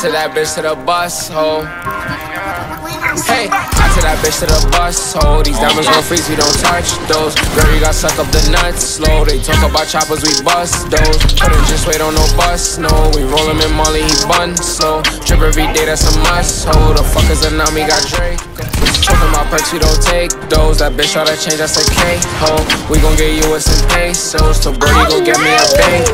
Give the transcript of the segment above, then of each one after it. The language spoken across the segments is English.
to that bitch to the bus, ho. Hey, I to that bitch to the bus, ho. These diamonds on freeze, we don't touch those. Girl, you got suck up the nuts slow. They talk about choppers, we bust those. Couldn't just wait on no bus, no. We roll him in Molly, he bun slow. Trip every day, that's a must, ho. The fuckers and now me got Drake. Talking my perks, we don't take those. That bitch try to change, that's a K, ho. We gon' get you with some pesos. So Brody go get me a bank,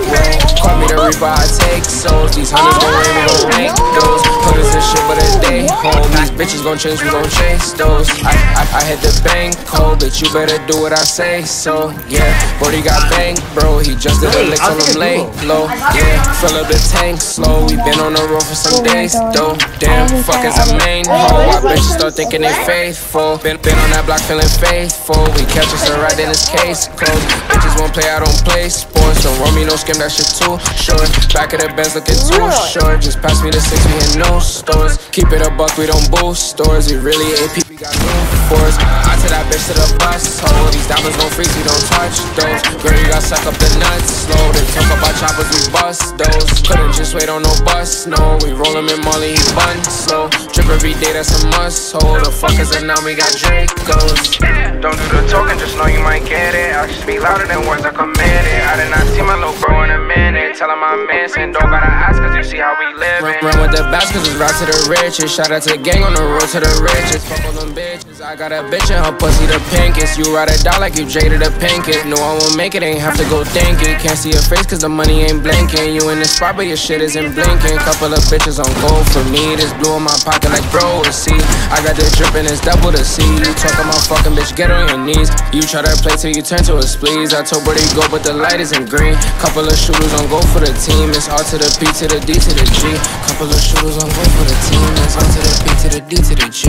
Call me the reaper, I take souls. These hunters gon' rain, we gon' make those. Put us in shit, but a day home. These bitches gon' change, we gon' chase those. I, I, I hit the bank cold, bitch, you better do what I say. So, yeah, Brody got bank, bro. He just did a lick, till I'm lay low. Yeah, fill up the tank slow. We been on the road for some days, though. Damn, fuck is a main hoe. Why bitches start thinking they faithful? Been, been on that block feeling faithful. We catch us a ride in this case closed. Bitches won't play, I don't play sports. Don't roll me, no skim, that shit too short. Back of the Benz looking too short. Just pass me the six, we in no stores. Keep it a buck, we don't boost stores. We really AP, we got room for us. I tell that bitch to the bus. Hold these diamonds gon' freeze, we don't touch those. Girl, you got suck up the nuts slow. They talk about choppers, we bust those. Couldn't just wait on no bus, no. We roll him in Molly, he bun slow. Drip every day, that's a must. Hold the fuckers, and now we got Dracos. Don't do the talking, just know you might get it. I just speak louder than words I committed. Him I'm. Don't gotta ask, cause you see how we live. Run, run with the best, cause it's rock to the riches. Shout out to the gang on the road to the riches. Fuck all them bitches. I got a bitch in her pussy the pinkest. You ride a dog like you jaded the pinkest. No, I won't make it, ain't have to go think it. Can't see your face, cause the money ain't blinking. You in the spot, but your shit isn't blinking. Couple of bitches on gold for me. This blue in my pocket like bro to see. I got the drip and it's double to see. You talking about fucking bitch, get on your knees. You try to play till you turn to a spleeze. I told where they go, but the light isn't green. Couple of shooters on go for the team team. It's R to the B to the D to the G. Couple of shooters on one for the team. It's R to the B to the D to the G.